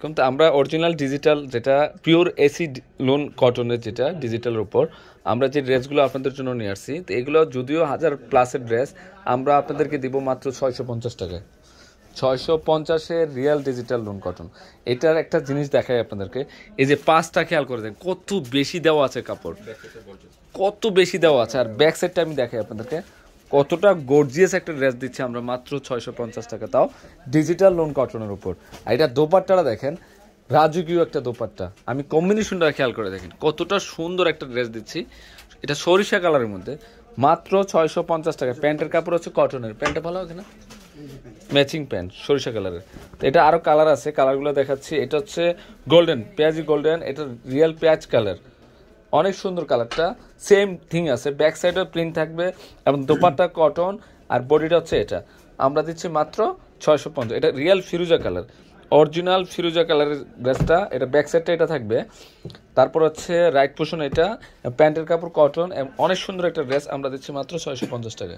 এখন তো আমরা অরিজিনাল ডিজিটাল যেটা পিওর এসি লোন কটনের যেটা ডিজিটালের উপর আমরা যে ড্রেসগুলো আপনাদের জন্য নিয়ে আসছি তো এগুলো যদিও হাজার প্লাসের ড্রেস আমরা আপনাদেরকে দিব মাত্র ছয়শো পঞ্চাশ টাকায়। ছয়শো পঞ্চাশের রিয়েল ডিজিটাল লোন কটন এটার একটা জিনিস দেখাই আপনাদেরকে এই যে পাঁচটা খেয়াল করে দেন কত বেশি দেওয়া আছে কাপড়। কত বেশি দেওয়া আছে আর ব্যাক সাইডটা আমি দেখাই আপনাদেরকে। কতটা গর্জিয়াস একটা ড্রেস দিচ্ছি আমরা মাত্র ছয়শো পঞ্চাশ টাকা, তাও ডিজিটাল লোন কটনের উপর। আর এটা দোপাট্টাটা দেখেন, রাজকীয় একটা দোপাট্টা। আমি কম্বিনেশনটা খেয়াল করে দেখেন, কতটা সুন্দর একটা ড্রেস দিচ্ছি। এটা সরিষা কালারের মধ্যে, মাত্র ছয়শো পঞ্চাশ টাকা। প্যান্টের কাপড় হচ্ছে কটনের প্যান্টটা ভালো হবে না? ম্যাচিং প্যান্ট সরিষা কালারের তো এটা আরও কালার আছে কালারগুলো দেখাচ্ছি। এটা হচ্ছে গোল্ডেন পেঁয়াজি গোল্ডেন এটা রিয়েল পেঁয়াজ কালার অনেক সুন্দর কালারটা। সেম থিং আছে। ব্যাক সাইডেও প্রিন্ট থাকবে এবং দোপাট্টা কটন আর বডিটা হচ্ছে এটা। আমরা দিচ্ছি মাত্র ছয়শো পঞ্চাশ। এটা রিয়েল ফিরুজা কালার অরিজিনাল ফিরুজা কালারের ড্রেসটা এটা ব্যাক সাইডটা এটা থাকবে। তারপর হচ্ছে রাইট পোশন এটা। প্যান্টের কাপড় কটন অনেক সুন্দর একটা ড্রেস আমরা দিচ্ছি মাত্র ছয়শো পঞ্চাশ টাকা